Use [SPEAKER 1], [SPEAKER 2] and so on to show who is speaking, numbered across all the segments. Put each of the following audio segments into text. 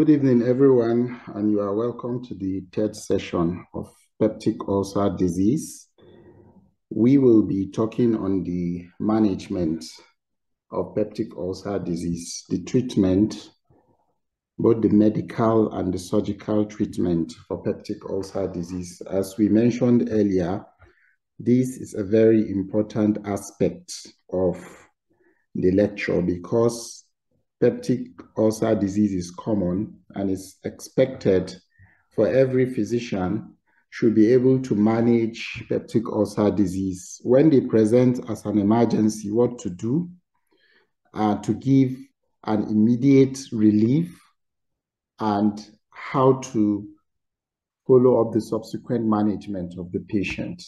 [SPEAKER 1] Good evening, everyone, and you are welcome to the third session of peptic ulcer disease. We will be talking on the management of peptic ulcer disease, the treatment, both the medical and the surgical treatment for peptic ulcer disease. As we mentioned earlier, this is a very important aspect of the lecture because peptic ulcer disease is common and is expected for every physician should be able to manage peptic ulcer disease. When they present as an emergency, what to do uh, to give an immediate relief and how to follow up the subsequent management of the patient.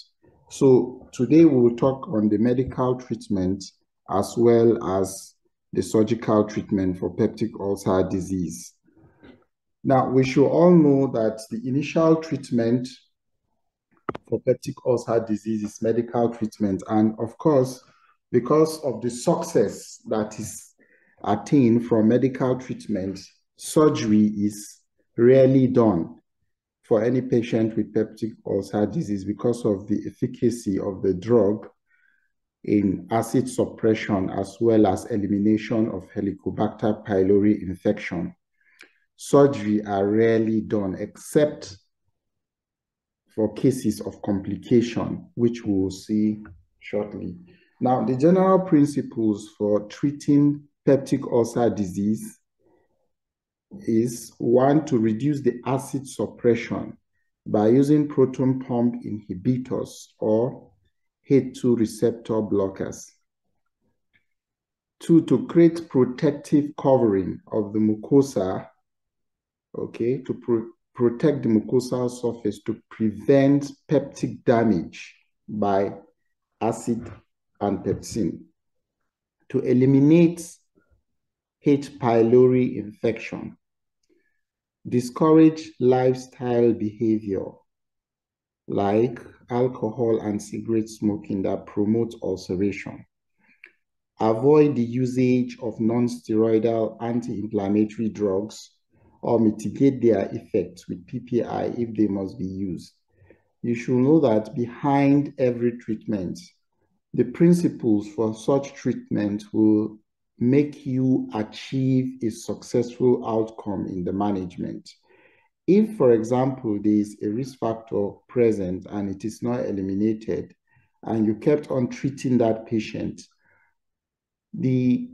[SPEAKER 1] So today we will talk on the medical treatment as well as the surgical treatment for peptic ulcer disease. Now, we should all know that the initial treatment for peptic ulcer disease is medical treatment. And of course, because of the success that is attained from medical treatment, surgery is rarely done for any patient with peptic ulcer disease because of the efficacy of the drug in acid suppression as well as elimination of Helicobacter pylori infection. Surgery are rarely done except for cases of complication, which we will see shortly. Now, the general principles for treating peptic ulcer disease is one, to reduce the acid suppression by using proton pump inhibitors or H2 receptor blockers. Two, to create protective covering of the mucosa, okay, to pro protect the mucosal surface to prevent peptic damage by acid and pepsin. To eliminate H. pylori infection. Discourage lifestyle behavior like alcohol and cigarette smoking that promote ulceration. Avoid the usage of non-steroidal anti-inflammatory drugs or mitigate their effects with PPI if they must be used. You should know that behind every treatment, the principles for such treatment will make you achieve a successful outcome in the management. If, for example, there is a risk factor present and it is not eliminated, and you kept on treating that patient, the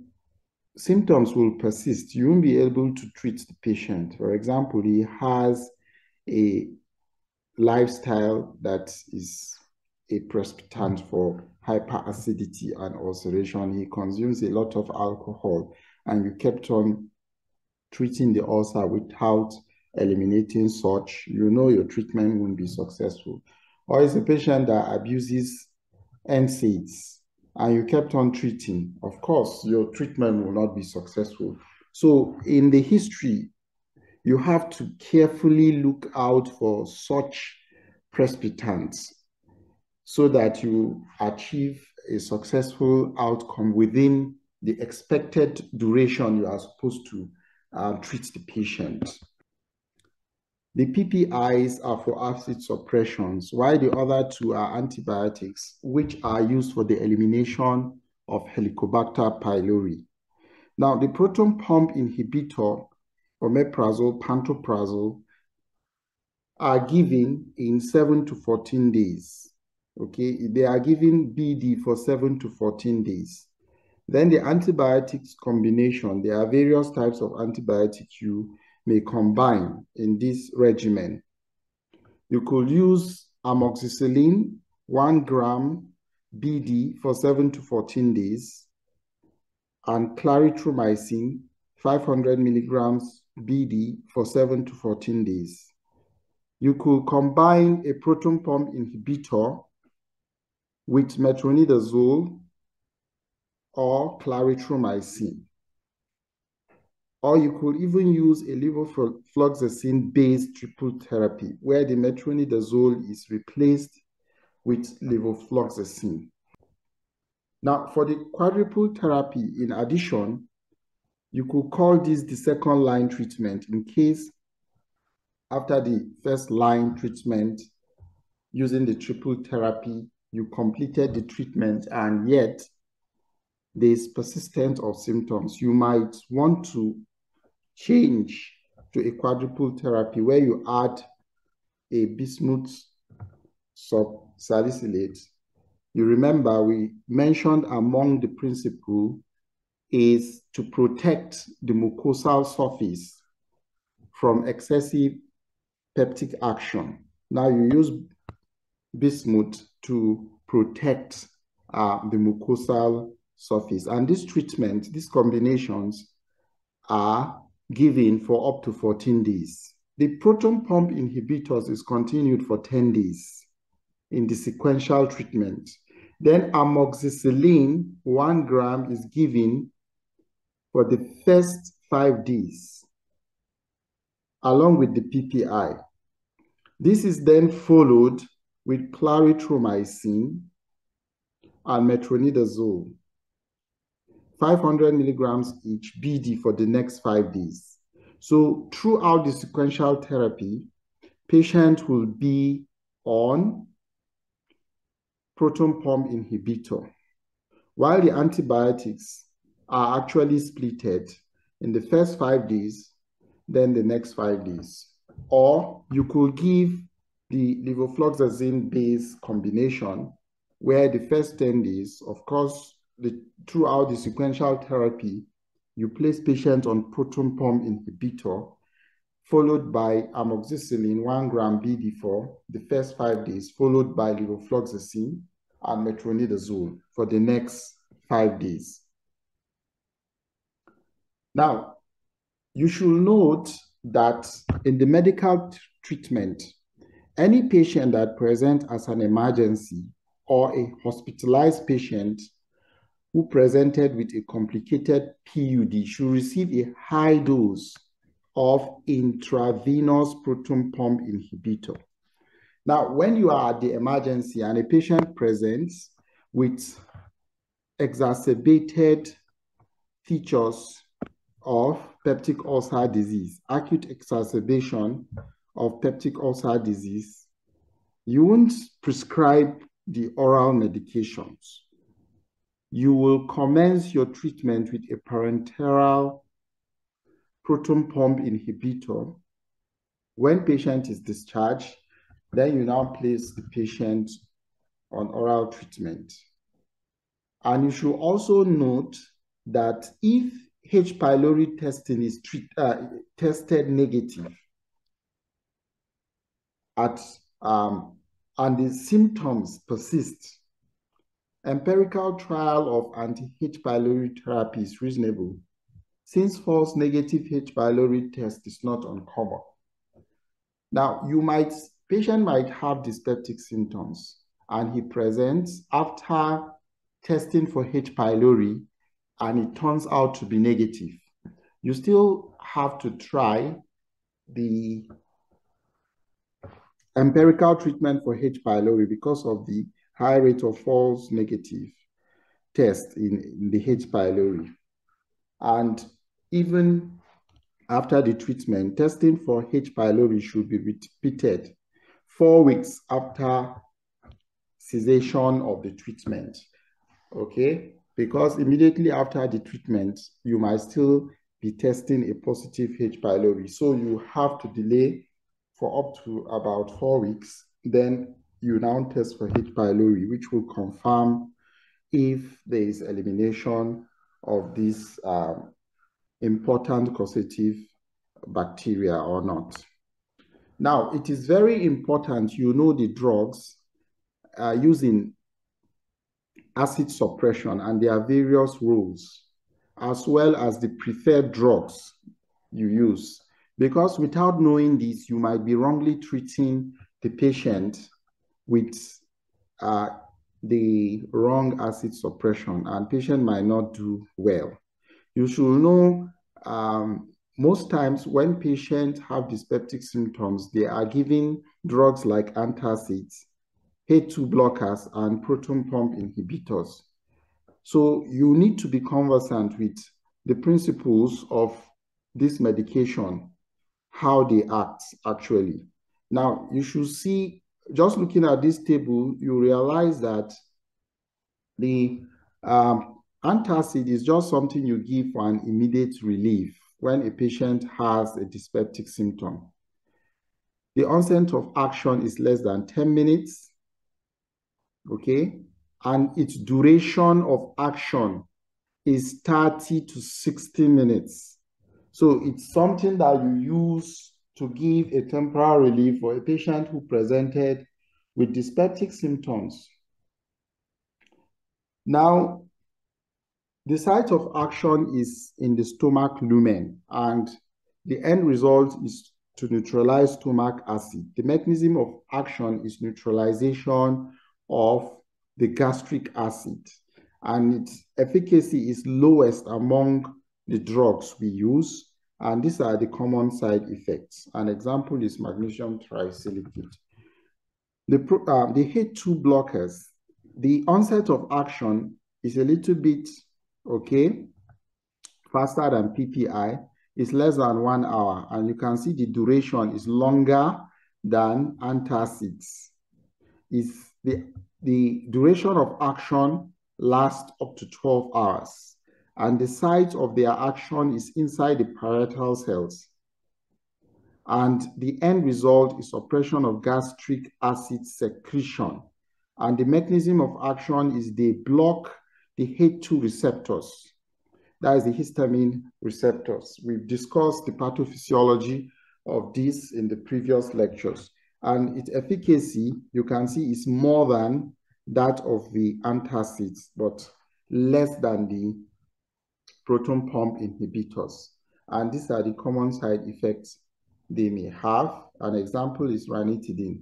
[SPEAKER 1] symptoms will persist. You won't be able to treat the patient. For example, he has a lifestyle that is a precipitant for hyperacidity and ulceration. He consumes a lot of alcohol, and you kept on treating the ulcer without eliminating such, you know your treatment won't be successful. Or it's a patient that abuses NSAIDs and you kept on treating, of course, your treatment will not be successful. So in the history, you have to carefully look out for such precipitants so that you achieve a successful outcome within the expected duration you are supposed to uh, treat the patient. The PPIs are for acid suppressions, while the other two are antibiotics, which are used for the elimination of Helicobacter pylori. Now, the proton pump inhibitor, omeprazole, pantoprazole, are given in 7 to 14 days. Okay, they are given BD for 7 to 14 days. Then the antibiotics combination, there are various types of antibiotics you may combine in this regimen. You could use amoxicillin, 1 gram BD for 7 to 14 days, and clarithromycin, 500 milligrams BD for 7 to 14 days. You could combine a proton pump inhibitor with metronidazole or clarithromycin. Or you could even use a levofloxacin-based triple therapy where the metronidazole is replaced with levofloxacin. Now, for the quadruple therapy, in addition, You could call this the second line treatment in case after the first line treatment using the triple therapy, you completed the treatment and yet there's persistence of symptoms. You might want to change to a quadruple therapy where you add a bismuth subsalicylate. You remember we mentioned among the principle is to protect the mucosal surface from excessive peptic action. Now you use bismuth to protect uh, the mucosal surface. And this treatment, these combinations are given for up to 14 days. The proton pump inhibitors is continued for 10 days in the sequential treatment. Then amoxicillin, one gram, is given for the first five days, along with the PPI. This is then followed with clarithromycin and metronidazole, 500 milligrams each BD for the next five days. So throughout the sequential therapy, patient will be on proton pump inhibitor, while the antibiotics are actually splitted in the first five days, then the next five days. Or you could give the levofloxacin base combination, where the first 10 days, of course, the, throughout the sequential therapy, you place patients on proton pump inhibitor, followed by amoxicillin, one gram BD4, the first five days, followed by levofloxacin and metronidazole for the next five days. Now, you should note that in the medical treatment, any patient that presents as an emergency or a hospitalized patient who presented with a complicated PUD should receive a high dose of intravenous proton pump inhibitor. Now, when you are at the emergency and a patient presents with exacerbated features of peptic ulcer disease, acute exacerbation of peptic ulcer disease, you won't prescribe the oral medications. You will commence your treatment with a parenteral proton pump inhibitor. When patient is discharged, then you now place the patient on oral treatment. And you should also note that if H. pylori testing is treat, uh, tested negative at um, and the symptoms persist, empirical trial of anti-H. pylori therapy is reasonable since false negative H. pylori test is not uncommon. Now, you might, patient might have dyspeptic symptoms and he presents after testing for H. pylori and it turns out to be negative, you still have to try the empirical treatment for H. pylori because of the high rate of false negative test in, in the H. pylori. And even after the treatment, testing for H. pylori should be repeated four weeks after cessation of the treatment. Okay, because immediately after the treatment, you might still be testing a positive H. pylori. So you have to delay for up to about four weeks. Then you now test for H. pylori, which will confirm if there is elimination of this um, important causative bacteria or not. Now, it is very important you know the drugs uh, using acid suppression and their various rules, as well as the preferred drugs you use. Because without knowing this, you might be wrongly treating the patient with uh, the wrong acid suppression, and patient might not do well. You should know um, most times when patients have dyspeptic symptoms, they are given drugs like antacids H2 blockers and proton pump inhibitors. So you need to be conversant with the principles of this medication, how they act actually. Now, you should see, just looking at this table, you realize that the um, antacid is just something you give for an immediate relief when a patient has a dyspeptic symptom. The onset of action is less than 10 minutes, okay? And its duration of action is 30 to 60 minutes. So it's something that you use to give a temporary relief for a patient who presented with dyspeptic symptoms. Now, the site of action is in the stomach lumen, and the end result is to neutralize stomach acid. The mechanism of action is neutralization of the gastric acid, and its efficacy is lowest among the drugs we use and these are the common side effects. An example is magnesium trisilicate. The, uh, the H2 blockers, the onset of action is a little bit, okay, faster than PPI. It's less than one hour. And you can see the duration is longer than antacids. Is the, the duration of action lasts up to 12 hours and the site of their action is inside the parietal cells. And the end result is suppression of gastric acid secretion. And the mechanism of action is they block the H2 receptors. That is the histamine receptors. We've discussed the pathophysiology of this in the previous lectures. And its efficacy, you can see, is more than that of the antacids, but less than the proton pump inhibitors. And these are the common side effects they may have. An example is ranitidine.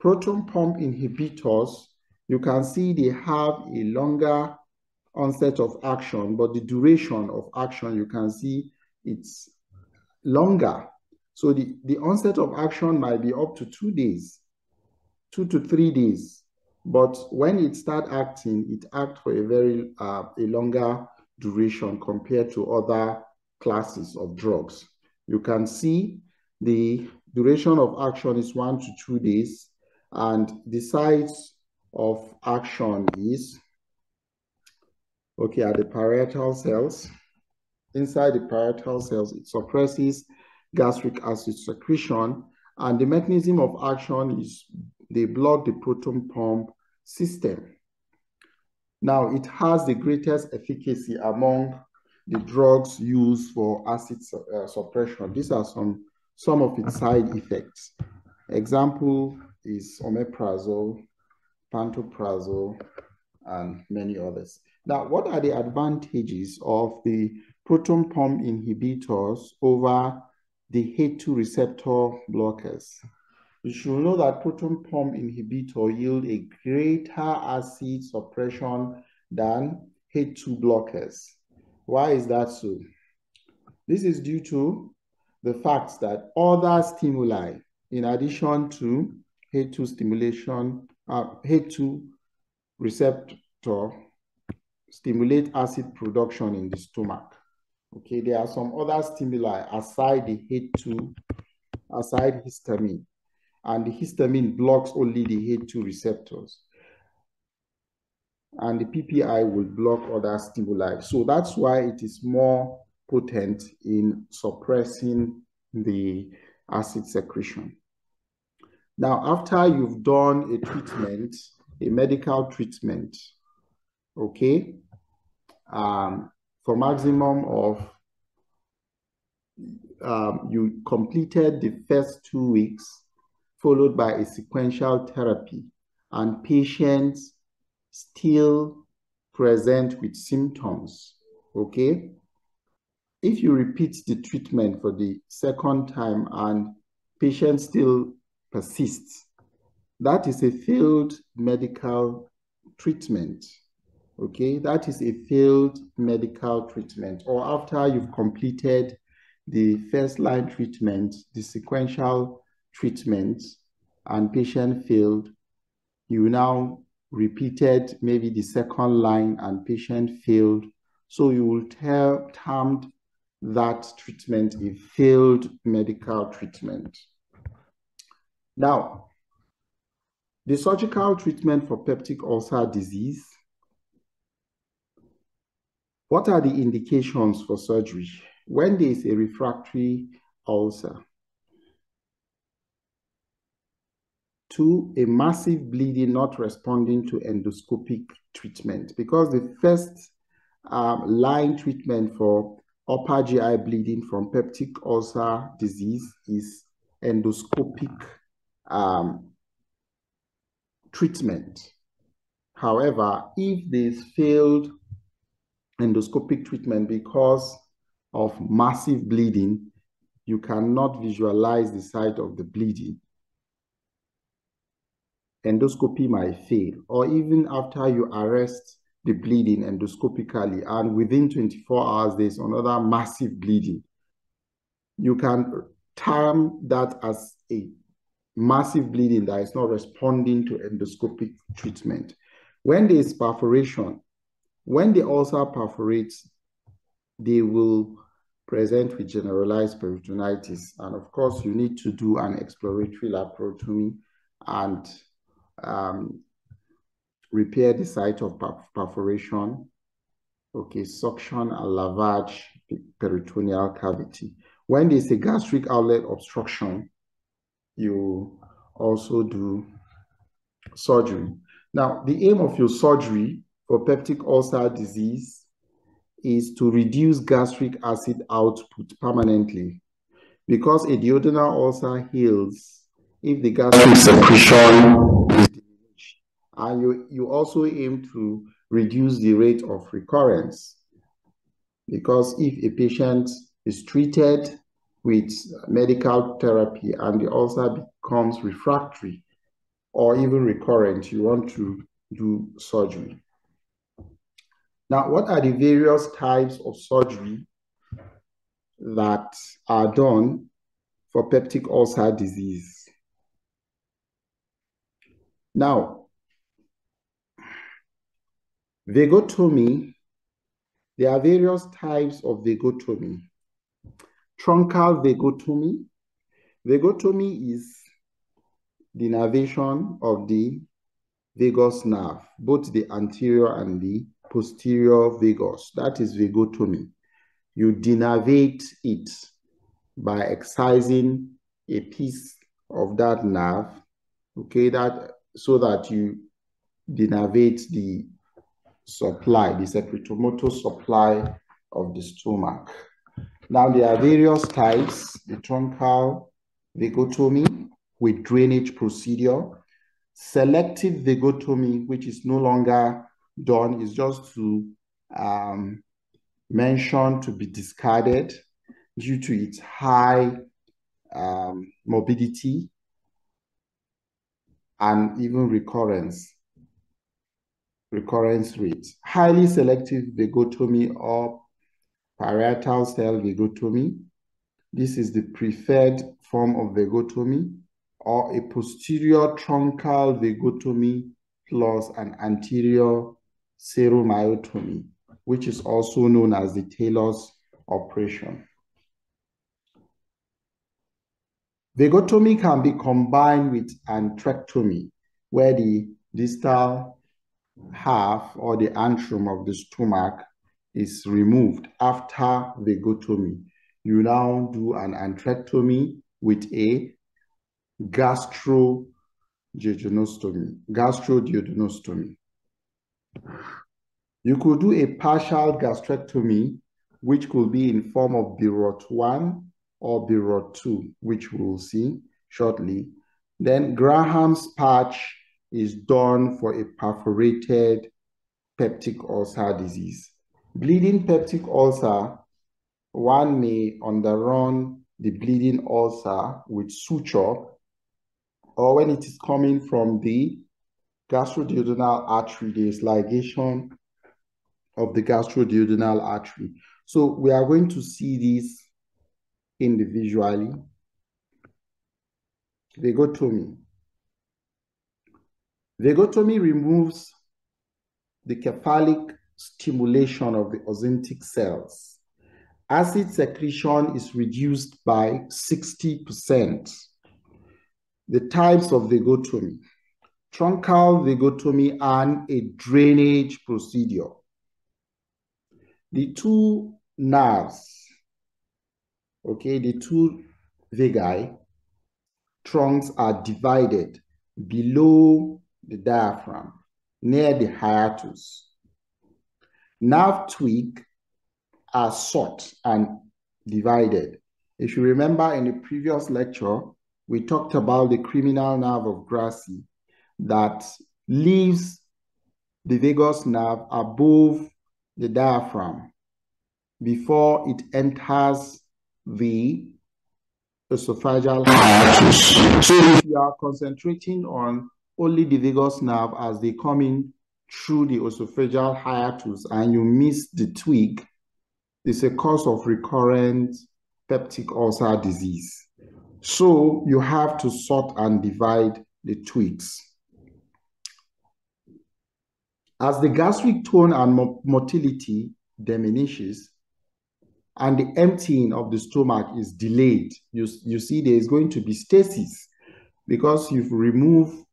[SPEAKER 1] Proton pump inhibitors, you can see they have a longer onset of action, but the duration of action, you can see it's longer. So the, the onset of action might be up to two days, two to three days. But when it start acting, it acts for a very uh, a longer duration compared to other classes of drugs. You can see the duration of action is one to two days, and the size of action is, okay, at the parietal cells. Inside the parietal cells, it suppresses gastric acid secretion, and the mechanism of action is they block the proton pump system. Now, it has the greatest efficacy among the drugs used for acid uh, suppression. These are some, some of its side effects. Example is omeprazole, pantoprazole, and many others. Now, what are the advantages of the proton pump inhibitors over the H2 receptor blockers? You should know that proton pump inhibitor yield a greater acid suppression than H2 blockers. Why is that so? This is due to the fact that other stimuli, in addition to H2 stimulation, uh, H2 receptor, stimulate acid production in the stomach. Okay, there are some other stimuli aside the H2, aside histamine and the histamine blocks only the H2 receptors. And the PPI will block other stimuli. So that's why it is more potent in suppressing the acid secretion. Now, after you've done a treatment, a medical treatment, okay, um, for maximum of, um, you completed the first two weeks, followed by a sequential therapy, and patients still present with symptoms, okay? If you repeat the treatment for the second time and patient still persists, that is a failed medical treatment, okay? That is a failed medical treatment. Or after you've completed the first line treatment, the sequential treatment and patient failed, you now repeated maybe the second line and patient failed So you will tell termed that treatment a failed medical treatment. Now, the surgical treatment for peptic ulcer disease. What are the indications for surgery? When there is a refractory ulcer, two, a massive bleeding not responding to endoscopic treatment because the first um, line treatment for upper GI bleeding from peptic ulcer disease is endoscopic um, treatment. However, if there's failed endoscopic treatment because of massive bleeding, you cannot visualize the site of the bleeding endoscopy might fail, or even after you arrest the bleeding endoscopically, and within 24 hours, there's another massive bleeding. You can term that as a massive bleeding that is not responding to endoscopic treatment. When there is perforation, when the ulcer perforates, they will present with generalized peritonitis. And of course, you need to do an exploratory laparotomy and um, repair the site of perforation, okay, suction and lavage peritoneal cavity. When there's a gastric outlet obstruction, you also do surgery. Now, the aim of your surgery for peptic ulcer disease is to reduce gastric acid output permanently because a duodenal ulcer heals if the gastric secretion. And you, you also aim to reduce the rate of recurrence because if a patient is treated with medical therapy and the ulcer becomes refractory or even recurrent, you want to do surgery. Now, what are the various types of surgery that are done for peptic ulcer disease? Now, vagotomy, there are various types of vagotomy. Truncal vagotomy. Vagotomy is the nervation of the vagus nerve, both the anterior and the posterior vagus. That is vagotomy. You denervate it by excising a piece of that nerve, okay, that so that you denervate the supply, the secretomotor supply of the stomach. Now, there are various types, the truncal vagotomy with drainage procedure, selective vagotomy, which is no longer done, is just to um, mention to be discarded due to its high um, morbidity and even recurrence, recurrence rates. Highly selective vagotomy or parietal cell vagotomy. This is the preferred form of vagotomy or a posterior truncal vagotomy plus an anterior seromyotomy, which is also known as the Taylor's operation. Vagotomy can be combined with antrectomy, where the distal half or the antrum of the stomach is removed after the vagotomy. You now do an antrectomy with a gastroduodenostomy. Gastroduodenostomy. You could do a partial gastrectomy, which could be in form of Billroth 1 or Billroth 2, which we'll see shortly. Then Graham's patch is done for a perforated peptic ulcer disease. Bleeding peptic ulcer, one may underrun the bleeding ulcer with suture, or when it is coming from the gastroduodenal artery, there is ligation of the gastroduodenal artery. So we are going to see this individually. Vagotomy. Vagotomy removes the cephalic stimulation of the oxyntic cells. Acid secretion is reduced by 60%. The types of vagotomy, truncal vagotomy and a drainage procedure. The two nerves, okay, the two vagi, trunks are divided below the diaphragm near the hiatus. Nerve twig are sought and divided. If you remember in the previous lecture, we talked about the criminal nerve of Grassi that leaves the vagus nerve above the diaphragm before it enters the esophageal hiatus. So if you are concentrating on only the vagus nerve as they come in through the esophageal hiatus and you miss the twig, it's a cause of recurrent peptic ulcer disease. So you have to sort and divide the twigs. As the gastric tone and motility diminishes and the emptying of the stomach is delayed, you, you see there is going to be stasis because you've removed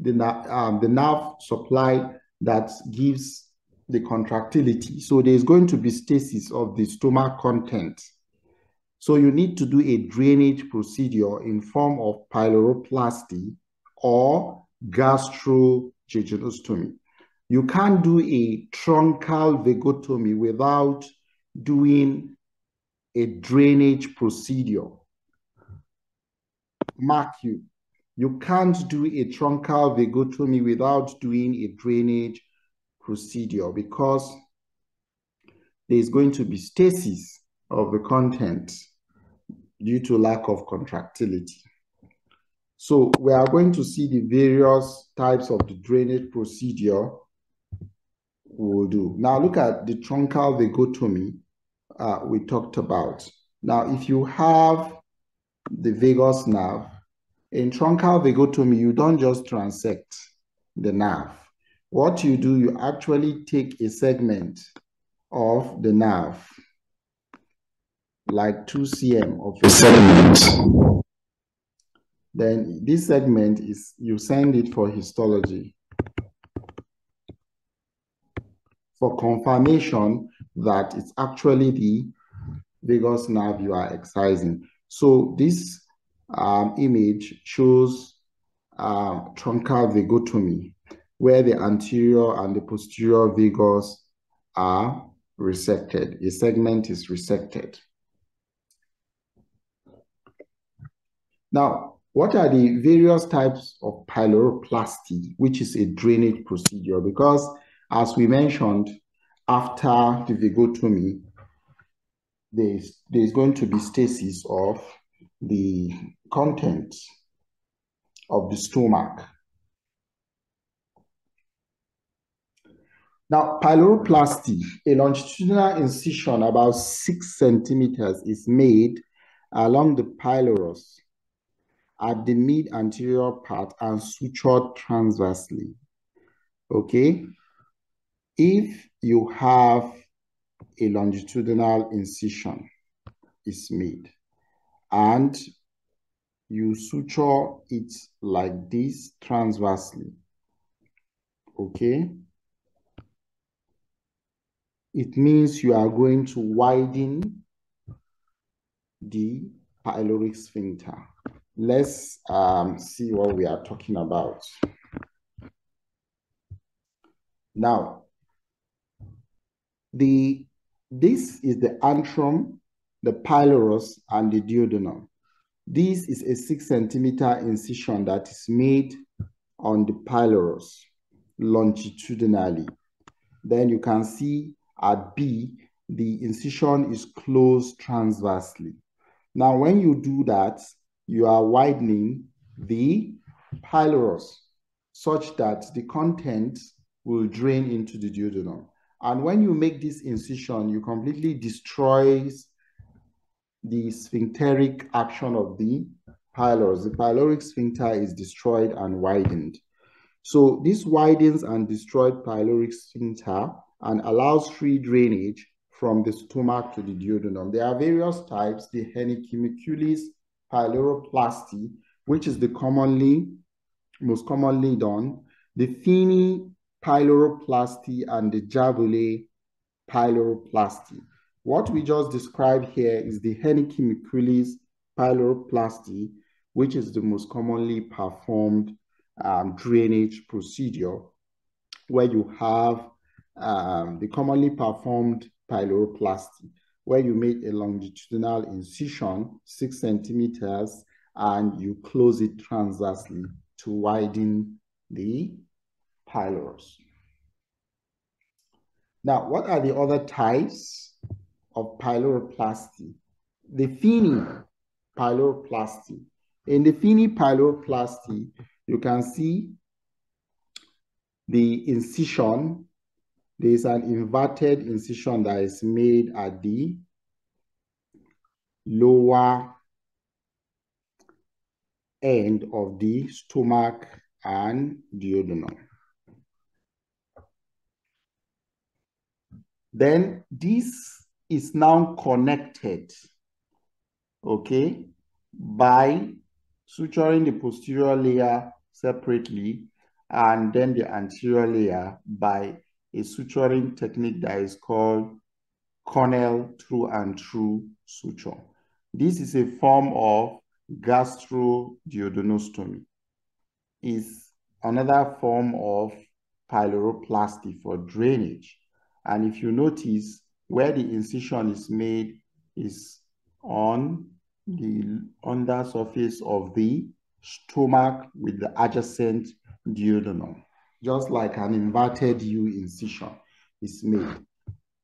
[SPEAKER 1] the, um, the nerve supply that gives the contractility. So there's going to be stasis of the stomach content. So you need to do a drainage procedure in form of pyloroplasty or gastrojejunostomy. You can't do a truncal vagotomy without doing a drainage procedure. Mark you, you can't do a truncal vagotomy without doing a drainage procedure because there's going to be stasis of the content due to lack of contractility. So we are going to see the various types of the drainage procedure we'll do. Now look at the truncal vagotomy uh, we talked about. Now, if you have the vagus nerve, in truncal vagotomy, you don't just transect the nerve. What you do, you actually take a segment of the nerve, like 2 cm of a segment. Then this segment is, you send it for histology. for confirmation that it's actually the vagus nerve you are excising. So this um, image shows uh, truncal vagotomy, where the anterior and the posterior vagus are resected. A segment is resected. Now, what are the various types of pyloroplasty, which is a drainage procedure? Because as we mentioned, after the vagotomy, there's, there's going to be stasis of the content of the stomach. Now, pyloroplasty, a longitudinal incision about six centimeters is made along the pylorus at the mid anterior part and sutured transversely. Okay, if you have a longitudinal incision is made and you suture it like this transversely, okay? It means you are going to widen the pyloric sphincter. Let's um, see what we are talking about. Now, the, this is the antrum, the pylorus, and the duodenum. This is a six centimeter incision that is made on the pylorus longitudinally. Then you can see at B, the incision is closed transversely. Now, when you do that, you are widening the pylorus such that the content will drain into the duodenum. And when you make this incision, you completely destroys the sphincteric action of the pylorus. The pyloric sphincter is destroyed and widened. So this widens and destroyed pyloric sphincter and allows free drainage from the stomach to the duodenum. There are various types, the Heineke-Mikulicz pyloroplasty, which is the commonly, most commonly done, the Finney pyloroplasty and the Jaboulay pyloroplasty. What we just described here is the Heineke-Mikulicz pyloroplasty, which is the most commonly performed um, drainage procedure, where you have um, the commonly performed pyloroplasty, where you make a longitudinal incision, six centimeters, and you close it transversely to widen the pylorus. Now, what are the other types of pyloroplasty? The Finney pyloroplasty. In the Finney pyloroplasty, you can see the incision. There is an inverted incision that is made at the lower end of the stomach and duodenum. Then this is now connected, okay, by suturing the posterior layer separately and then the anterior layer by a suturing technique that is called Connell through and through suture. This is a form of gastroduodenostomy. Is another form of pyloroplasty for drainage. And if you notice, where the incision is made is on the under surface of the stomach with the adjacent duodenum, just like an inverted U incision is made.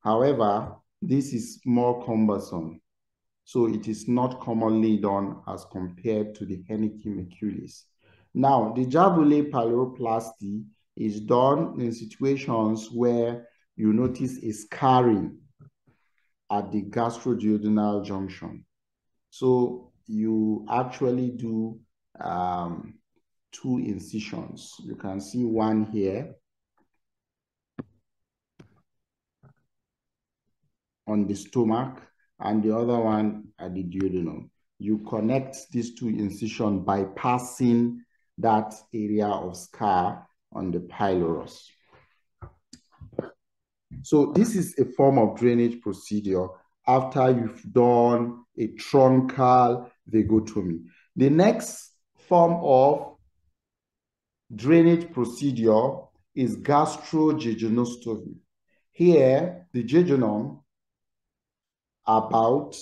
[SPEAKER 1] However, this is more cumbersome, so it is not commonly done as compared to the Heineke-Mikulicz. Now, the Jaboulay pyloroplasty is done in situations where you notice a scarring at the gastroduodenal junction. So you actually do um, two incisions. You can see one here on the stomach and the other one at the duodenum. You connect these two incisions by passing that area of scar on the pylorus. So this is a form of drainage procedure after you've done a truncal vagotomy. The next form of drainage procedure is gastrojejunostomy. Here, the jejunum about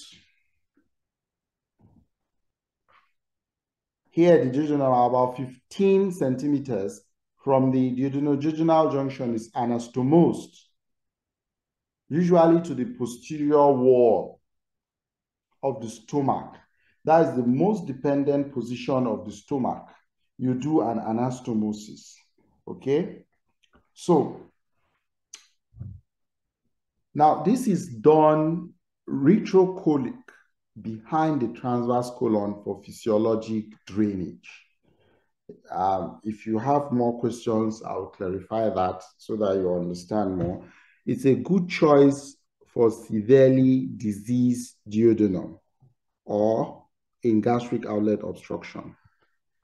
[SPEAKER 1] here the jejunum about 15 centimeters from the duodenojejunal junction is anastomosed usually to the posterior wall of the stomach. That is the most dependent position of the stomach. You do an anastomosis, okay? So, now this is done retrocolic behind the transverse colon for physiologic drainage. Um, if you have more questions, I'll clarify that so that you understand more. It's a good choice for severely diseased duodenum or in gastric outlet obstruction.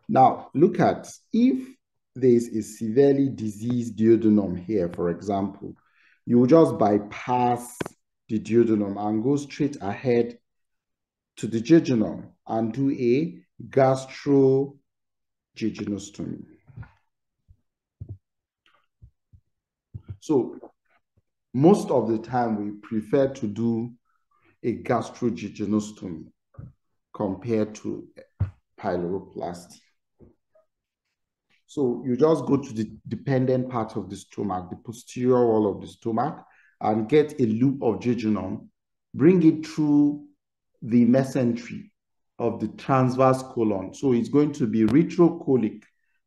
[SPEAKER 1] Now, look at if there's a severely diseased duodenum here, for example, you will just bypass the duodenum and go straight ahead to the jejunum and do a gastrojejunostomy. So most of the time we prefer to do a gastrojejunostomy compared to pyloroplasty. So you just go to the dependent part of the stomach, the posterior wall of the stomach, and get a loop of jejunum, bring it through the mesentery of the transverse colon. So it's going to be retrocolic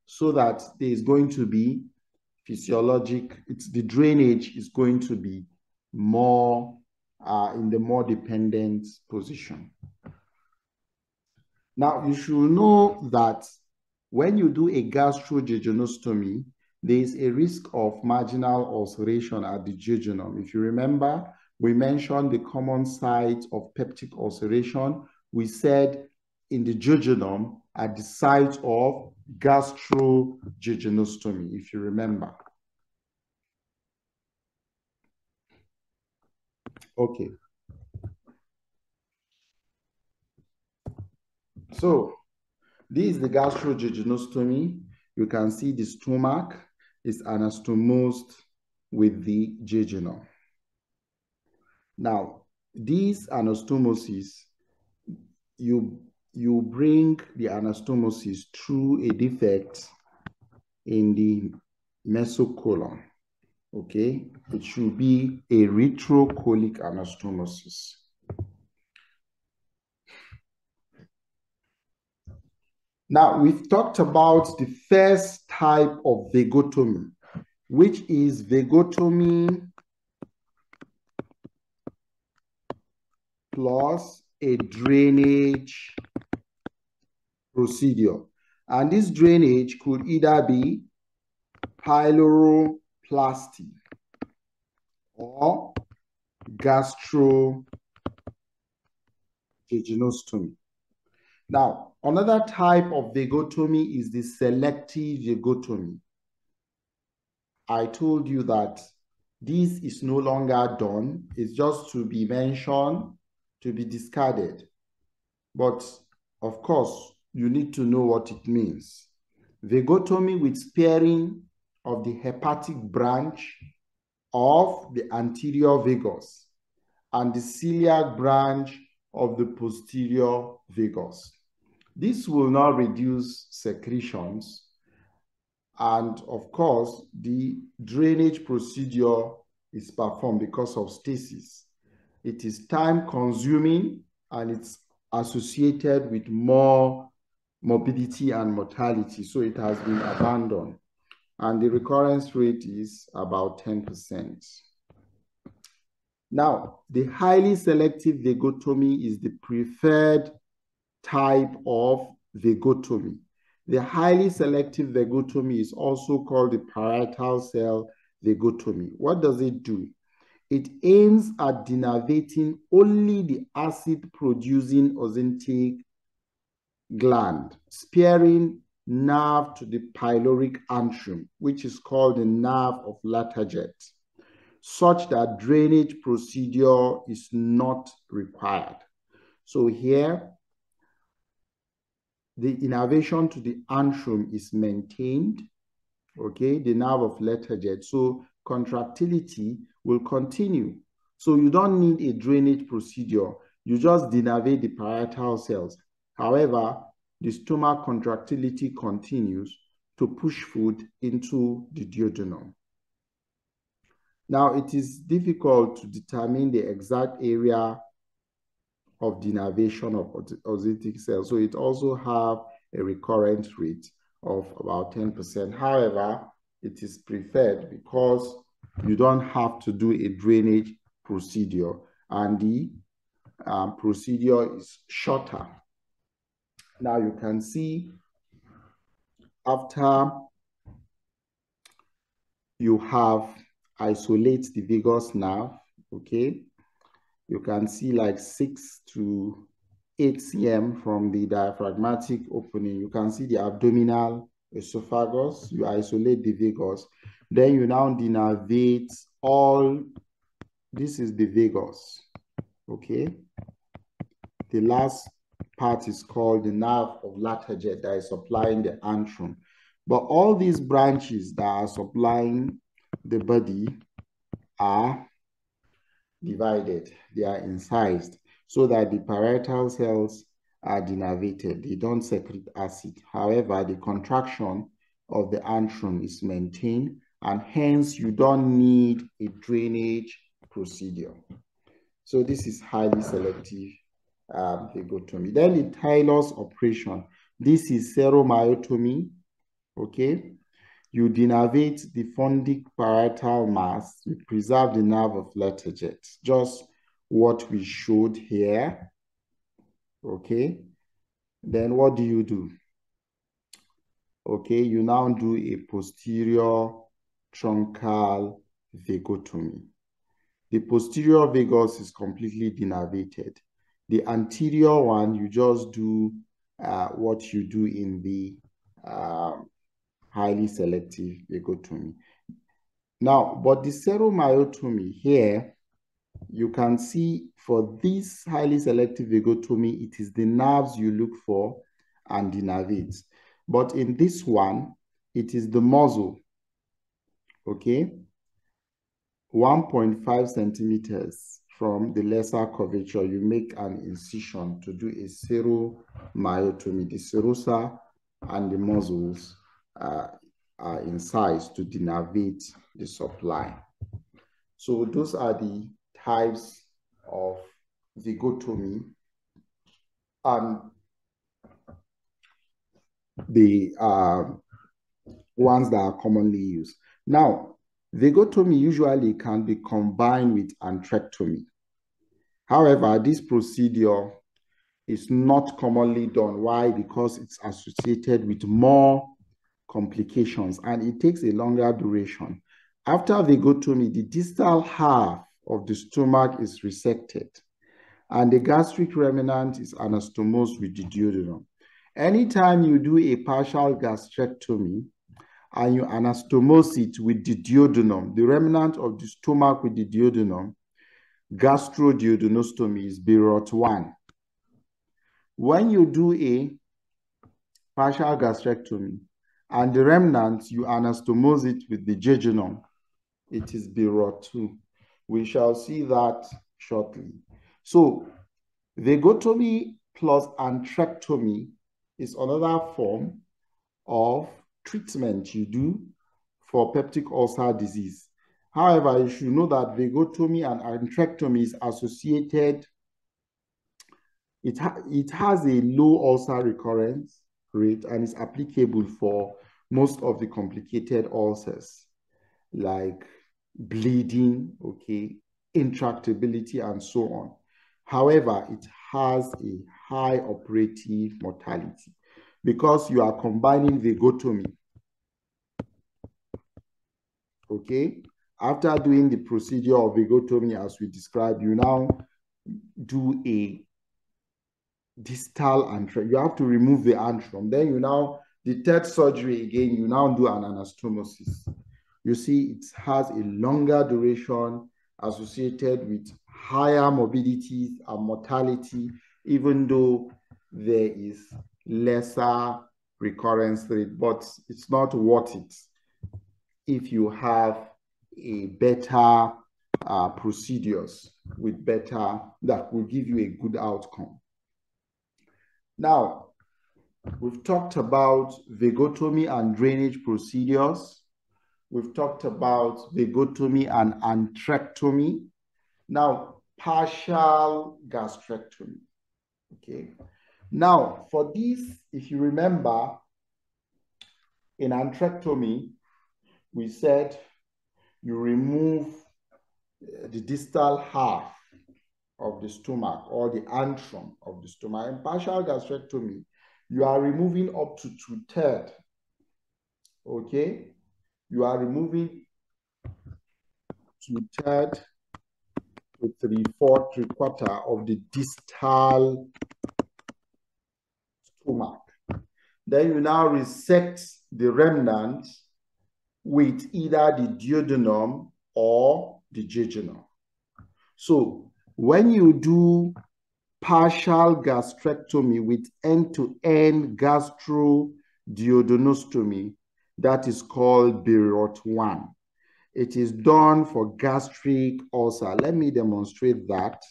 [SPEAKER 1] so that there is going to be physiologic, it's the drainage is going to be more uh, in the more dependent position. Now, you should know that when you do a gastrojejunostomy, there is a risk of marginal ulceration at the jejunum. If you remember, we mentioned the common site of peptic ulceration. We said in the jejunum at the site of gastrojejunostomy, if you remember. Okay. So this is the gastrojejunostomy. You can see the stomach is anastomosed with the jejunum. Now, these anastomosis, you, you bring the anastomosis through a defect in the mesocolon. Okay, it should be a retrocolic anastomosis. Now, we've talked about the first type of vagotomy, which is vagotomy plus a drainage procedure. And this drainage could either be pyloroplasty or gastrojejunostomy. Now, another type of vagotomy is the selective vagotomy. I told you that this is no longer done. It's just to be mentioned, to be discarded. But of course, you need to know what it means. Vagotomy with sparing of the hepatic branch of the anterior vagus and the celiac branch of the posterior vagus. This will not reduce secretions. And of course, the drainage procedure is performed because of stasis. It is time consuming and it's associated with more morbidity and mortality. So it has been abandoned. And the recurrence rate is about 10%. Now, the highly selective vagotomy is the preferred type of vagotomy. The highly selective vagotomy is also called the parietal cell vagotomy. What does it do? It aims at denervating only the acid-producing oxyntic gland, sparing nerve to the pyloric antrum, which is called the nerve of Latarjet, such that drainage procedure is not required. So here, the innervation to the antrum is maintained, okay, the nerve of Latarjet. So contractility will continue. So you don't need a drainage procedure. You just denervate the parietal cells. However, the stomach contractility continues to push food into the duodenum. Now, it is difficult to determine the exact area of denervation of oxyntic cells. So it also have a recurrent rate of about 10%. However, it is preferred because you don't have to do a drainage procedure and the um, procedure is shorter. Now you can see after you have isolate the vagus nerve, okay, you can see like six to eight cm from the diaphragmatic opening. You can see the abdominal esophagus. You isolate the vagus. Then you now denervate all, this is the vagus, okay? The last part is called the nerve of Latarjet that is supplying the antrum. But all these branches that are supplying the body are divided, they are incised so that the parietal cells are denervated. They don't secrete acid. However, the contraction of the antrum is maintained and hence you don't need a drainage procedure. So this is highly selective um, vagotomy. Then the Taylor's operation. This is seromyotomy, okay? You denervate the fundic parietal mass, you preserve the nerve of Latarjet. Just what we showed here. Okay. Then what do you do? okay, you now do a posterior truncal vagotomy. The posterior vagus is completely denervated. The anterior one, you just do uh, what you do in the um, highly selective vagotomy. Now, but the seromyotomy here, you can see for this highly selective vagotomy, it is the nerves you look for and the denervate. But in this one, it is the muscle, okay? 1.5 centimeters from the lesser curvature, you make an incision to do a seromyotomy. The serosa and the muscles uh, are incised to denervate the supply. So those are the types of vagotomy and the uh, ones that are commonly used. Now, vagotomy usually can be combined with antrectomy. However, this procedure is not commonly done. Why? Because it's associated with more complications and it takes a longer duration. After vagotomy, the distal half of the stomach is resected and the gastric remnant is anastomosed with the duodenum. Anytime you do a partial gastrectomy and you anastomose it with the duodenum, the remnant of the stomach with the duodenum, gastroduodenostomy is Billroth 1. When you do a partial gastrectomy and the remnant, you anastomose it with the jejunum, it is Billroth 2. We shall see that shortly. So, vagotomy plus antrectomy is another form of treatment you do for peptic ulcer disease. However, you should know that vagotomy and antrectomy is associated, it, ha it has a low ulcer recurrence rate and is applicable for most of the complicated ulcers like bleeding, okay, intractability, and so on. However, it has a high operative mortality because you are combining vagotomy. Okay, after doing the procedure of vagotomy as we described, you now do a distal antrum. You have to remove the antrum. Then you now, the third surgery again, you now do an anastomosis. You see, it has a longer duration associated with higher morbidity and mortality, even though there is lesser recurrence rate, but it's not worth it if you have better uh, procedures with better, that will give you a good outcome. Now, we've talked about vagotomy and drainage procedures. We've talked about vagotomy and antrectomy. Now, partial gastrectomy. Okay. Now, for this, if you remember, in antrectomy, we said you remove uh, the distal half of the stomach or the antrum of the stomach. In partial gastrectomy, you are removing up to two-thirds. Okay? You are removing two-thirds to three-fourth, three-quarter of the distal stomach. Then you now resect the remnant with either the duodenum or the jejunum. So when you do partial gastrectomy with end-to-end gastroduodenostomy, that is called Billroth 1. It is done for gastric ulcer. Let me demonstrate that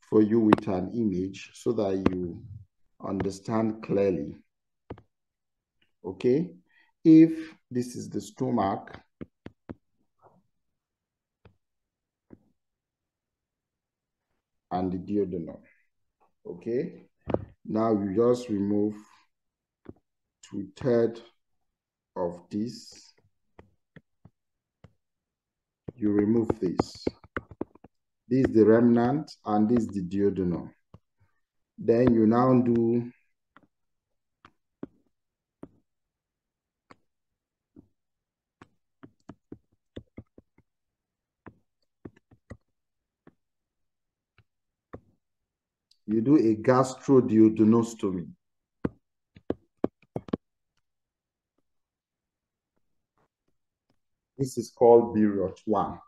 [SPEAKER 1] for you with an image so that you understand clearly. Okay, if this is the stomach, and the duodenum. Okay, now you just remove two third of this. You remove this. This is the remnant, and this is the duodenum. Then you now do you do a gastroduodenostomy. This is called Billroth 1.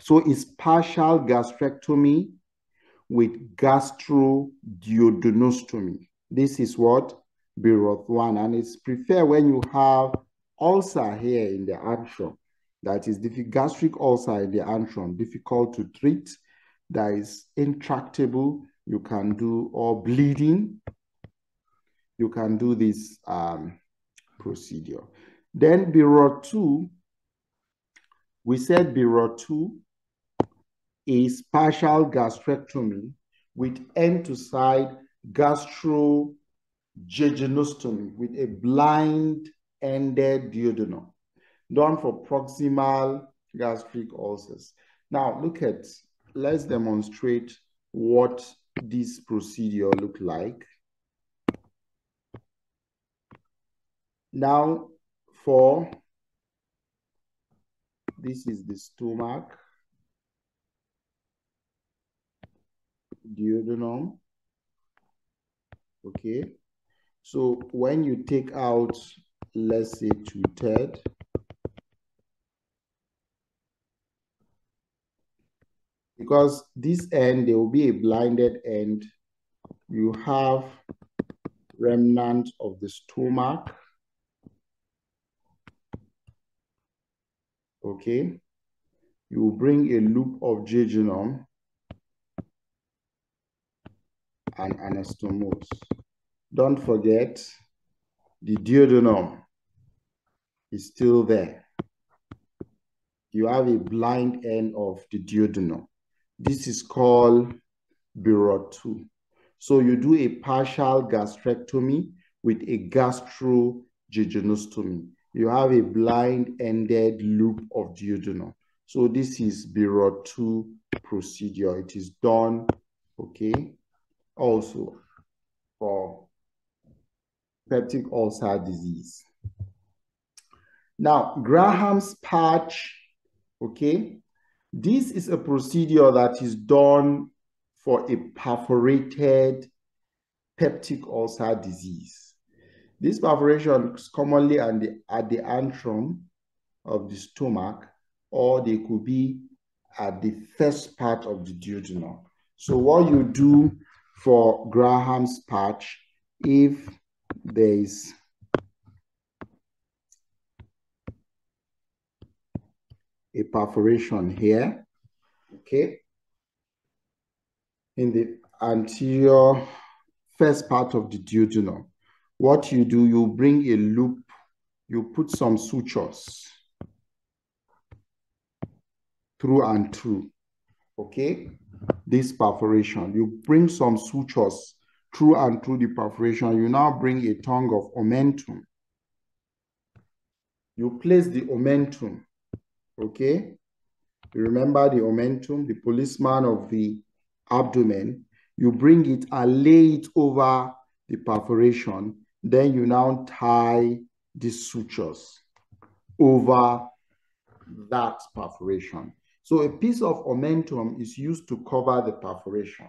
[SPEAKER 1] So it's partial gastrectomy with gastroduodenostomy. This is what Billroth 1. And it's preferred when you have ulcer here in the antrum. That is gastric ulcer in the antrum, difficult to treat. That is intractable. You can do, or bleeding. You can do this um, procedure. Then Billroth 2 we said Billroth 2 is partial gastrectomy with end-to-side gastrojejunostomy with a blind-ended duodenum done for proximal gastric ulcers. Now look at, let's demonstrate what this procedure look like. Now for this is the stomach, duodenum. Okay. So when you take out, let's say two because this end, there will be a blinded end, you have remnant of the stomach okay? You will bring a loop of jejunum and anastomose. Don't forget, the duodenum is still there. You have a blind end of the duodenum. This is called Billroth 2. So you do a partial gastrectomy with a gastrojejunostomy you have a blind-ended loop of duodenum. So this is Billroth 2 procedure. It is done, okay, also for peptic ulcer disease. Now, Graham's patch, okay, this is a procedure that is done for a perforated peptic ulcer disease. This perforation is commonly at the, at the antrum of the stomach, or they could be at the first part of the duodenum. So what you do for Graham's patch, if there is a perforation here, okay, in the anterior first part of the duodenum, what you do, you bring a loop, you put some sutures through and through, okay? This perforation, you bring some sutures through and through the perforation. You now bring a tongue of omentum. You place the omentum, okay? You remember the omentum, the policeman of the abdomen. You bring it and lay it over the perforation then you now tie the sutures over that perforation. So a piece of omentum is used to cover the perforation.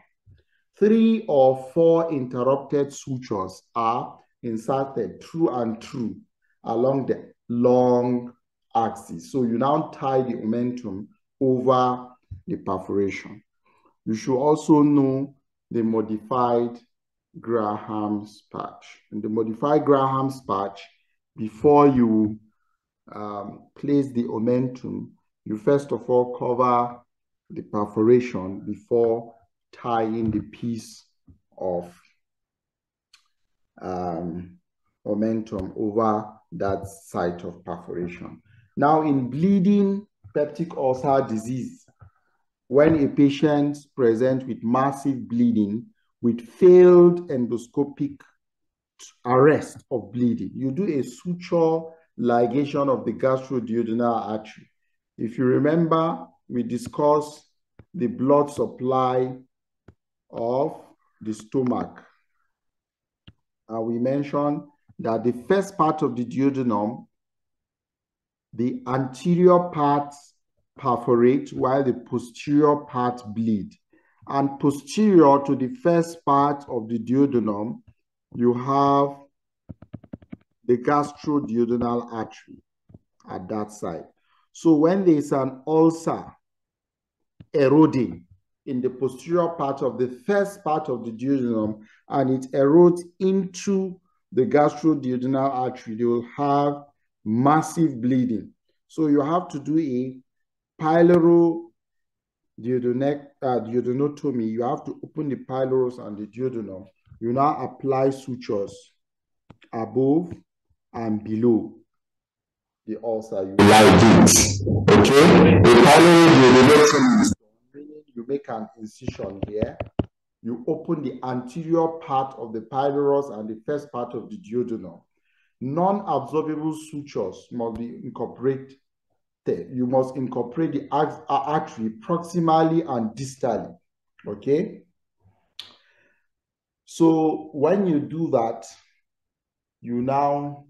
[SPEAKER 1] Three or four interrupted sutures are inserted through and through along the long axis. So you now tie the omentum over the perforation. You should also know the modified Graham's patch. And the modified Graham's patch, before you um, place the omentum, you first of all cover the perforation before tying the piece of um, omentum over that site of perforation. Now in bleeding peptic ulcer disease, when a patient presents with massive bleeding, with failed endoscopic arrest of bleeding. You do a suture ligation of the gastroduodenal artery. If you remember, we discussed the blood supply of the stomach. And we mentioned that the first part of the duodenum, the anterior part perforate while the posterior part bleed. And posterior to the first part of the duodenum, you have the gastroduodenal artery at that side. So when there's an ulcer eroding in the posterior part of the first part of the duodenum and it erodes into the gastroduodenal artery, you will have massive bleeding. So you have to do a pyloro uh, duodenotomy. You have to open the pylorus and the duodenum. You now apply sutures above and below the ulcer. You like this, Okay? The pyloro you make an incision here. You open the anterior part of the pylorus and the first part of the duodenum. Non-absorbable sutures must be incorporated. You must incorporate the artery proximally and distally. Okay? So when you do that, you now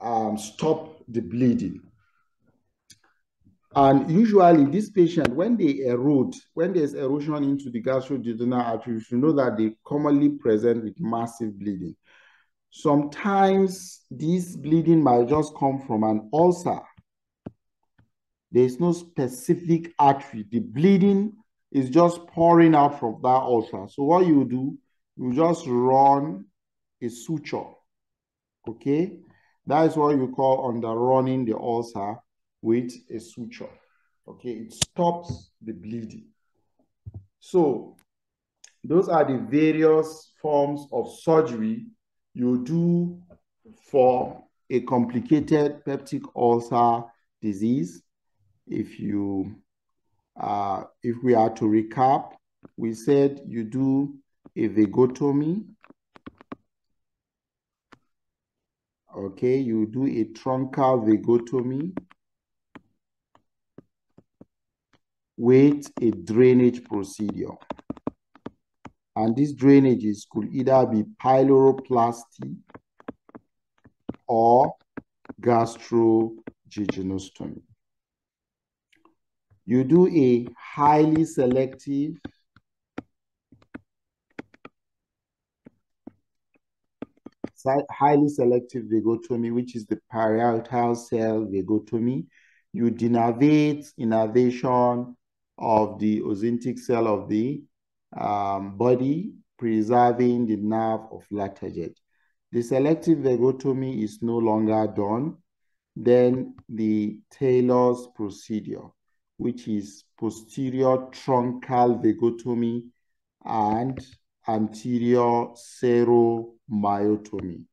[SPEAKER 1] um, stop the bleeding. And usually this patient, when they erode, when there's erosion into the gastroduodenal artery, you know that they commonly present with massive bleeding. Sometimes this bleeding might just come from an ulcer. There's no specific artery. The bleeding is just pouring out from that ulcer. So what you do, you just run a suture. Okay? That is what you call underrunning the ulcer with a suture. Okay, it stops the bleeding. So those are the various forms of surgery you do for a complicated peptic ulcer disease. If you, uh, if we are to recap, we said you do a vagotomy. Okay, you do a truncal vagotomy. with a drainage procedure. And these drainages could either be pyloroplasty or gastrojejunostomy. You do a highly selective highly selective vagotomy, which is the parietal cell vagotomy. You denervate innervation of the oxyntic cell of the um, body, preserving the nerve of Latarjet. The selective vagotomy is no longer done. Then the Taylor's procedure, which is posterior truncal vagotomy and anterior seromyotomy.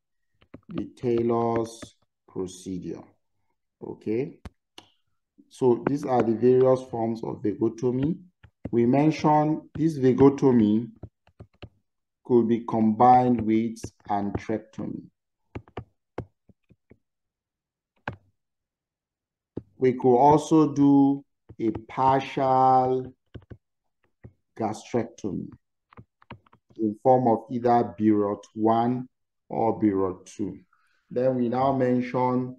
[SPEAKER 1] The Taylor's procedure. Okay. So these are the various forms of vagotomy. We mentioned this vagotomy could be combined with antrectomy. We could also do a partial gastrectomy in form of either Billroth 1 or Billroth 2. Then we now mention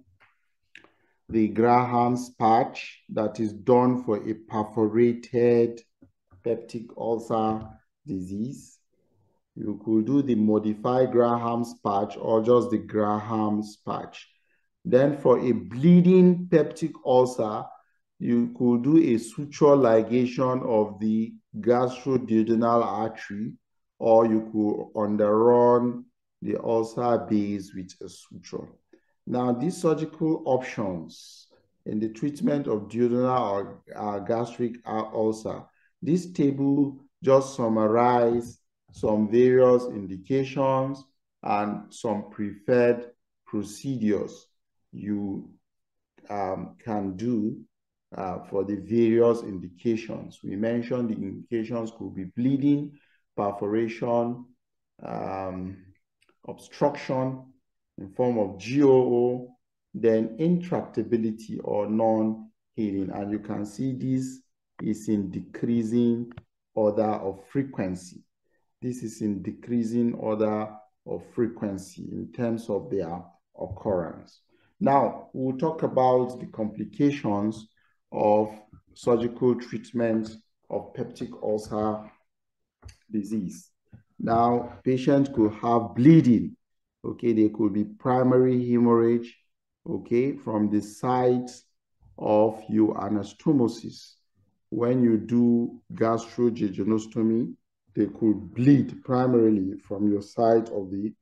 [SPEAKER 1] the Graham's patch that is done for a perforated peptic ulcer disease. You could do the modified Graham's patch or just the Graham's patch. Then for a bleeding peptic ulcer, you could do a suture ligation of the gastroduodenal artery, or you could underrun the ulcer base with a suture. Now, these surgical options in the treatment of duodenal or uh, gastric ulcer, this table just summarize some various indications and some preferred procedures you um, can do uh, for the various indications. We mentioned the indications could be bleeding, perforation, um, obstruction, in form of GOO, then intractability or non-healing. And you can see this is in decreasing order of frequency. This is in decreasing order of frequency in terms of their occurrence. Now, we'll talk about the complications of surgical treatment of peptic ulcer disease. Now, patients could have bleeding. Okay, there could be primary hemorrhage, okay, from the site of your anastomosis. When you do gastrojejunostomy, they could bleed primarily from your site of the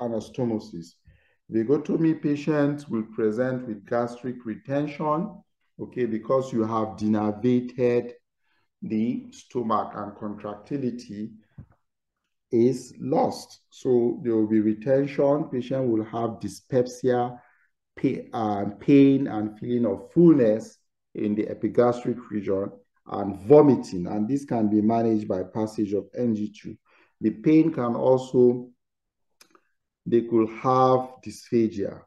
[SPEAKER 1] anastomosis. Vagotomy patients will present with gastric retention, okay, because you have denervated the stomach and contractility is lost. So there will be retention. Patient will have dyspepsia, pain and feeling of fullness in the epigastric region and vomiting. And this can be managed by passage of NG tube. The pain can also, they could have dysphagia.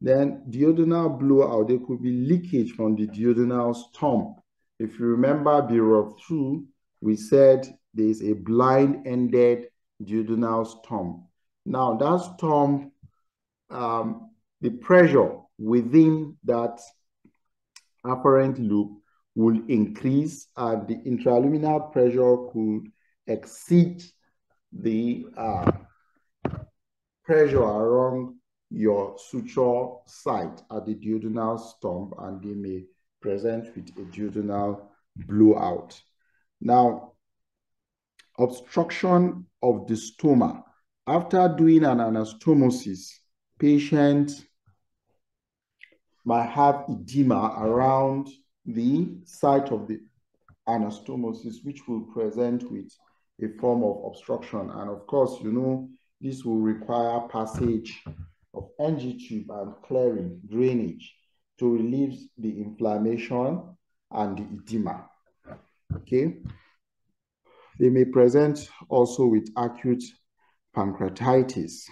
[SPEAKER 1] Then duodenal blowout, there could be leakage from the duodenal stump. If you remember Billroth 2, we said there is a blind-ended duodenal stump. Now that stump, um, the pressure within that afferent loop will increase and the intraluminal pressure could exceed the uh, pressure around your suture site at the duodenal stump and they may present with a duodenal blowout. Now, obstruction of the stoma. After doing an anastomosis, patient might have edema around the site of the anastomosis, which will present with a form of obstruction. And of course, you know, this will require passage of NG tube and clearing, drainage to relieve the inflammation and the edema. Okay. They may present also with acute pancreatitis.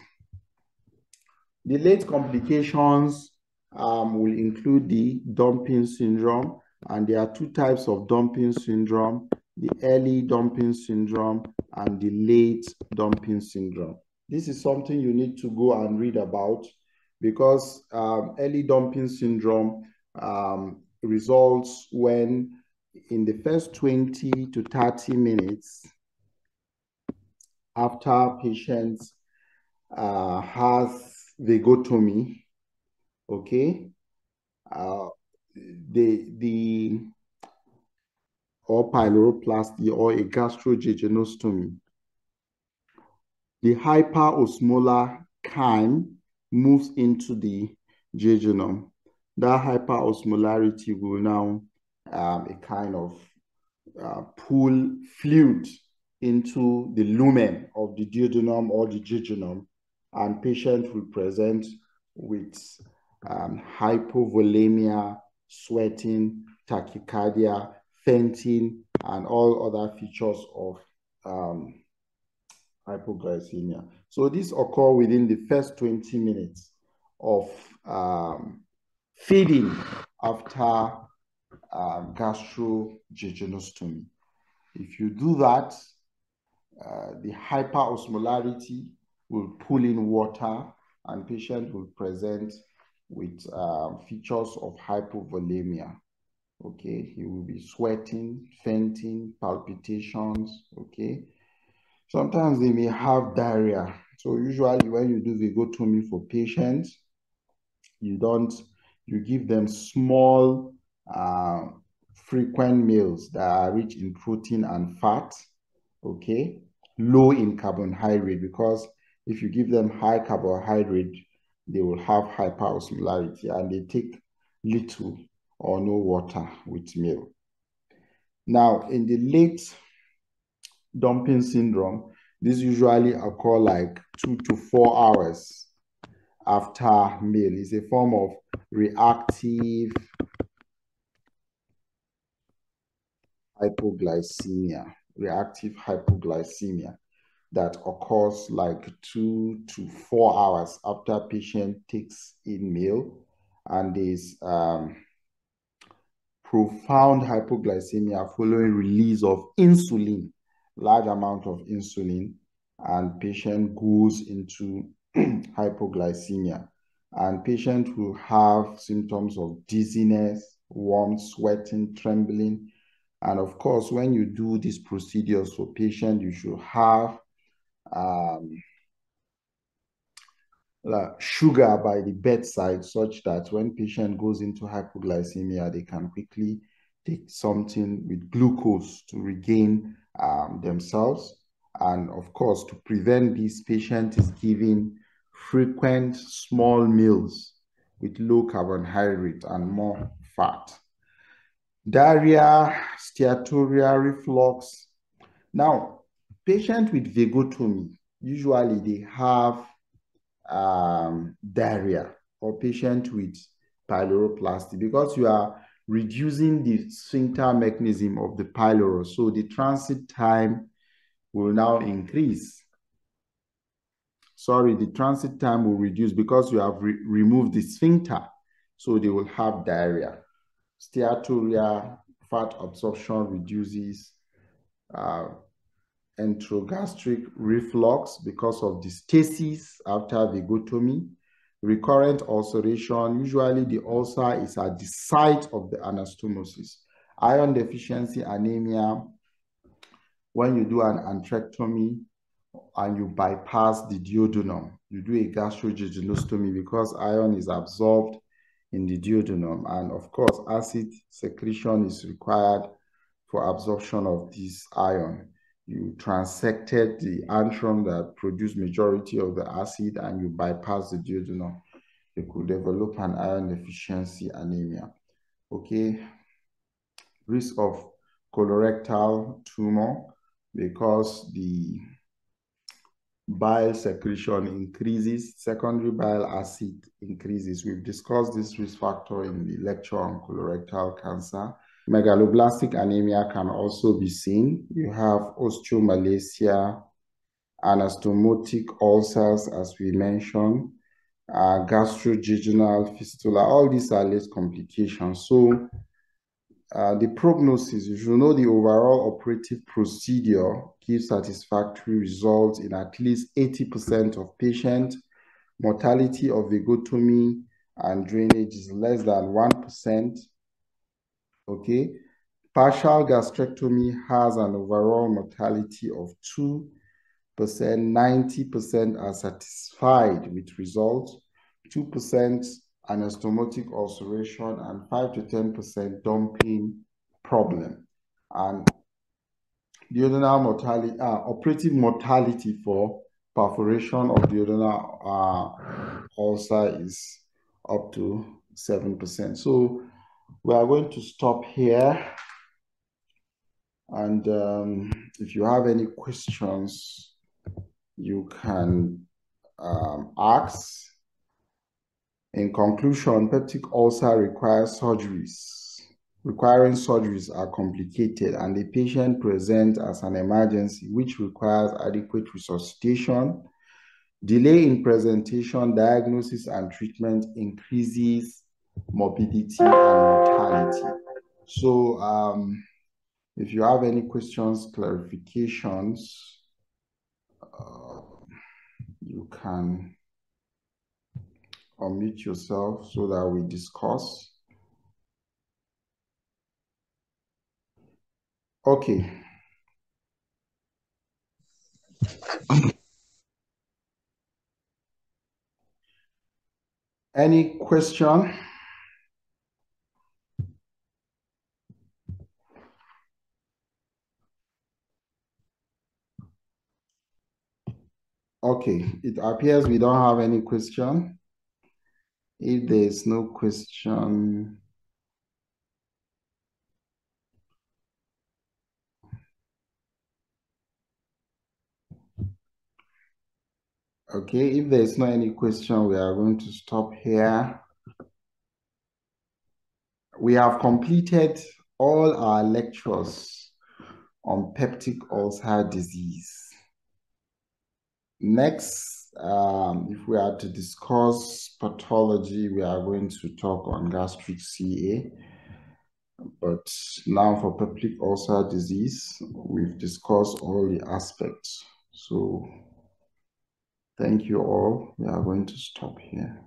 [SPEAKER 1] The late complications um, will include the dumping syndrome, and there are two types of dumping syndrome, the early dumping syndrome and the late dumping syndrome. This is something you need to go and read about because um, early dumping syndrome um, results when in the first 20 to 30 minutes after patients uh, has vagotomy, okay, uh, the, the or pyloroplasty or a gastrojejunostomy, the hyperosmolar chyme moves into the jejunum. That hyperosmolarity will now um, a kind of uh, pull fluid into the lumen of the duodenum or the jejunum, and patient will present with um, hypovolemia, sweating, tachycardia, fainting, and all other features of um, hypoglycemia. So this occur within the first 20 minutes of um, feeding after um, gastrojejunostomy. If you do that, uh, the hyperosmolarity will pull in water and patient will present with um, features of hypovolemia. Okay, he will be sweating, fainting, palpitations. Okay, sometimes they may have diarrhea. So usually when you do vagotomy for patients, you don't, you give them small uh, frequent meals that are rich in protein and fat, okay, low in carbohydrate, because if you give them high carbohydrate, they will have hyperosmolarity and they take little or no water with meal. Now, in the late dumping syndrome, this usually occur like two to four hours after meal. It's a form of reactive hypoglycemia, reactive hypoglycemia that occurs like two to four hours after patient takes in meal and is um, profound hypoglycemia following release of insulin, large amount of insulin, and patient goes into hypoglycemia. And patient will have symptoms of dizziness, warm, sweating, trembling, And of course, when you do these procedures for patient, you should have um, sugar by the bedside such that when patient goes into hypoglycemia, they can quickly take something with glucose to regain um, themselves. And of course, to prevent this, patient is given frequent small meals with low carbohydrate and more fat. Diarrhea, steatorrhea, reflux. Now, patient with vagotomy, usually they have um, diarrhea or patient with pyloroplasty because you are reducing the sphincter mechanism of the pylorus. So the transit time will now increase. Sorry, the transit time will reduce because you have re removed the sphincter. So they will have diarrhea. Steatorrhea, fat absorption reduces. Uh, enterogastric reflux because of the stasis after vagotomy, recurrent ulceration. Usually the ulcer is at the site of the anastomosis. Iron deficiency anemia, when you do an antrectomy and you bypass the duodenum, you do a gastrojejunostomy because iron is absorbed in the duodenum. And of course, acid secretion is required for absorption of this iron you transected the antrum that produced majority of the acid and you bypass the duodenum, you could develop an iron deficiency anemia. Okay, risk of colorectal tumor because the bile secretion increases, secondary bile acid increases. We've discussed this risk factor in the lecture on colorectal cancer. Megaloblastic anemia can also be seen. You have osteomalacia, anastomotic ulcers, as we mentioned, uh, gastrojejunal fistula. All these are less complications. So uh, the prognosis, you should know the overall operative procedure gives satisfactory results in at least 80% of patients. Mortality of vagotomy and drainage is less than 1% okay? Partial gastrectomy has an overall mortality of 2%, 90% are satisfied with results, 2% anastomotic ulceration, and 5 to 10% dumping problem. And duodenal mortality, uh, operative mortality for perforation of duodenal uh, ulcer is up to 7%. So we are going to stop here. And um, if you have any questions, you can um, ask. In conclusion, peptic ulcer requires surgeries. Requiring surgeries are complicated and the patient presents as an emergency, which requires adequate resuscitation. Delay in presentation, diagnosis, and treatment increases morbidity and mortality. So um, if you have any questions, clarifications, uh, you can unmute yourself so that we discuss. Okay. Any question? Okay, it appears we don't have any question. If there is no question, okay, if there is no any question, we are going to stop here. We have completed all our lectures on peptic ulcer disease. Next, um, if we are to discuss pathology, we are going to talk on gastric CA. But now for peptic ulcer disease, we've discussed all the aspects. So thank you all. We are going to stop here.